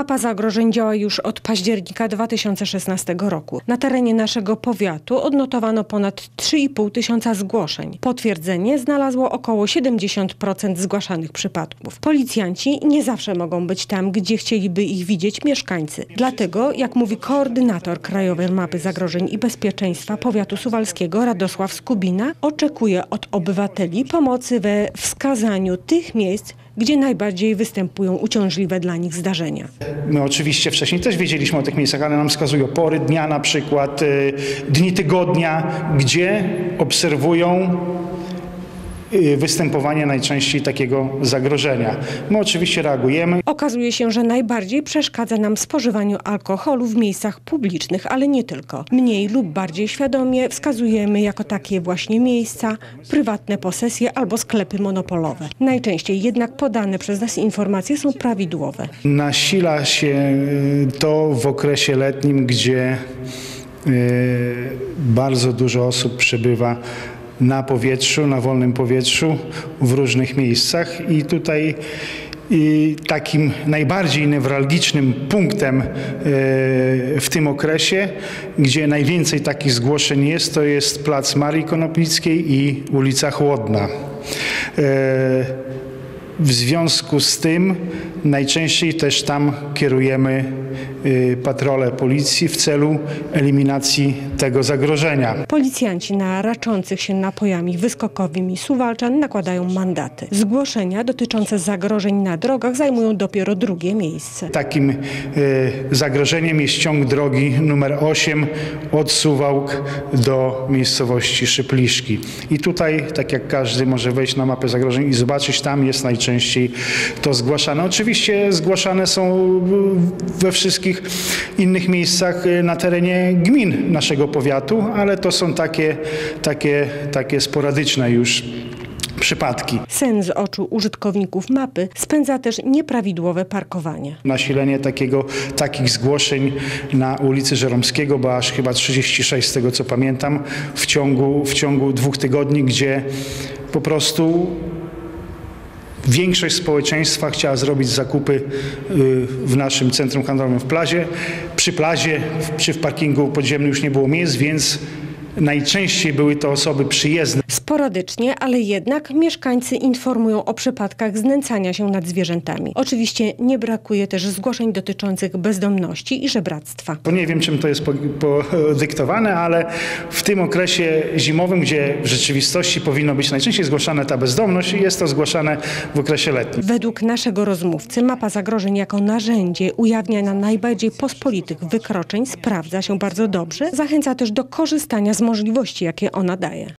Mapa zagrożeń działa już od października 2016 roku. Na terenie naszego powiatu odnotowano ponad 3,5 tysiąca zgłoszeń. Potwierdzenie znalazło około 70% zgłaszanych przypadków. Policjanci nie zawsze mogą być tam, gdzie chcieliby ich widzieć mieszkańcy. Dlatego, jak mówi koordynator Krajowej Mapy Zagrożeń i Bezpieczeństwa Powiatu Suwalskiego Radosław Skubina, oczekuje od obywateli pomocy we wskazaniu tych miejsc, gdzie najbardziej występują uciążliwe dla nich zdarzenia. My oczywiście wcześniej też wiedzieliśmy o tych miejscach, ale nam wskazują pory dnia na przykład, y, dni tygodnia, gdzie obserwują występowanie najczęściej takiego zagrożenia. My oczywiście reagujemy. Okazuje się, że najbardziej przeszkadza nam spożywaniu alkoholu w miejscach publicznych, ale nie tylko. Mniej lub bardziej świadomie wskazujemy jako takie właśnie miejsca, prywatne posesje albo sklepy monopolowe. Najczęściej jednak podane przez nas informacje są prawidłowe. Nasila się y, to w okresie letnim, gdzie y, bardzo dużo osób przebywa na powietrzu, na wolnym powietrzu w różnych miejscach i tutaj i takim najbardziej newralgicznym punktem y, w tym okresie, gdzie najwięcej takich zgłoszeń jest, to jest plac Marii Konopnickiej i ulica Chłodna. W związku z tym najczęściej też tam kierujemy y, patrole policji w celu eliminacji tego zagrożenia. Policjanci na raczących się napojami wyskokowymi Suwalczan nakładają mandaty. Zgłoszenia dotyczące zagrożeń na drogach zajmują dopiero drugie miejsce. Takim y, zagrożeniem jest ciąg drogi numer 8 od Suwałk do miejscowości Szypliszki. I tutaj, tak jak każdy może wejść na mapę zagrożeń i zobaczyć, tam jest najczęściej to zgłaszane. Oczywiście zgłaszane są we wszystkich innych miejscach y, na terenie gmin naszego powiatu, ale to są takie, takie, takie sporadyczne już przypadki. Sen z oczu użytkowników mapy spędza też nieprawidłowe parkowanie. Nasilenie takiego, takich zgłoszeń na ulicy Żeromskiego, bo aż chyba 36 z tego co pamiętam, w ciągu, w ciągu dwóch tygodni, gdzie po prostu Większość społeczeństwa chciała zrobić zakupy y, w naszym centrum handlowym w plazie. Przy plazie, czy w parkingu podziemnym już nie było miejsc, więc najczęściej były to osoby przyjezdne. Sporadycznie, ale jednak mieszkańcy informują o przypadkach znęcania się nad zwierzętami. Oczywiście nie brakuje też zgłoszeń dotyczących bezdomności i żebractwa. To nie wiem, czym to jest podyktowane, ale w tym okresie zimowym, gdzie w rzeczywistości powinno być najczęściej zgłaszana ta bezdomność, jest to zgłaszane w okresie letnim. Według naszego rozmówcy mapa zagrożeń jako narzędzie ujawniania najbardziej pospolitych wykroczeń sprawdza się bardzo dobrze. Zachęca też do korzystania z możliwości, jakie ona daje.